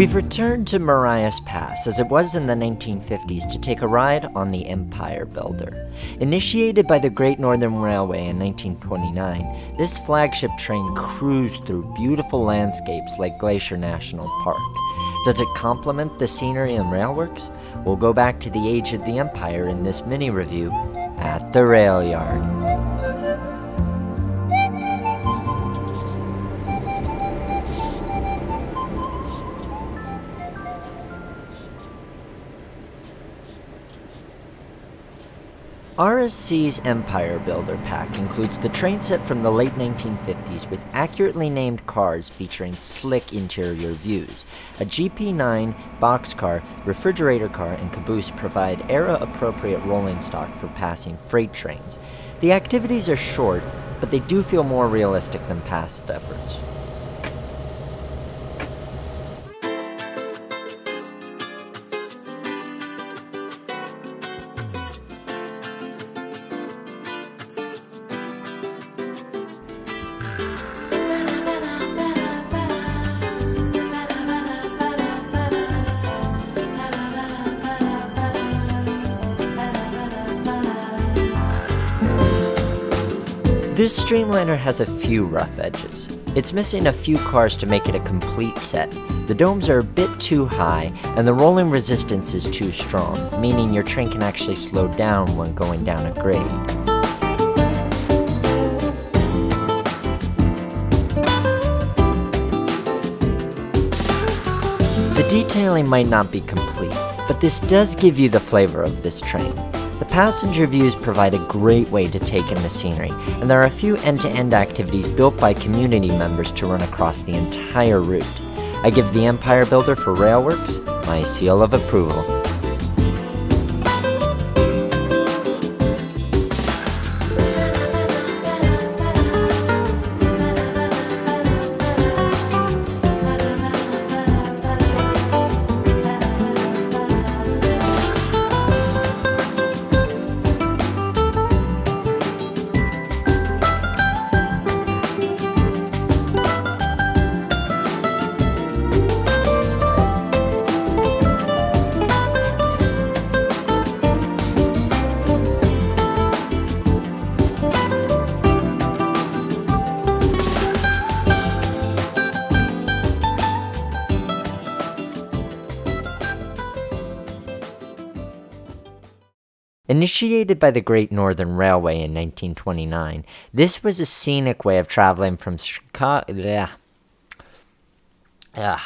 We've returned to Marias Pass as it was in the 1950s to take a ride on the Empire Builder. Initiated by the Great Northern Railway in 1929, this flagship train cruised through beautiful landscapes like Glacier National Park. Does it complement the scenery and railworks? We'll go back to the age of the Empire in this mini review at the Railyard. RSC's Empire Builder pack includes the train set from the late 1950s with accurately named cars featuring slick interior views. A GP9 boxcar, refrigerator car, and caboose provide era-appropriate rolling stock for passing freight trains. The activities are short, but they do feel more realistic than past efforts. This Streamliner has a few rough edges. It's missing a few cars to make it a complete set. The domes are a bit too high, and the rolling resistance is too strong, meaning your train can actually slow down when going down a grade. The detailing might not be complete, but this does give you the flavor of this train. The passenger views provide a great way to take in the scenery, and there are a few end-to-end activities built by community members to run across the entire route. I give the Empire Builder for Railworks my seal of approval. Initiated by the Great Northern Railway in 1929, this was a scenic way of traveling from Chicago. Yeah. Yeah.